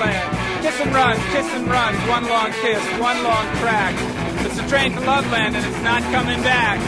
Kiss and run, kiss and run, one long kiss, one long crack. It's a train to Loveland and it's not coming back.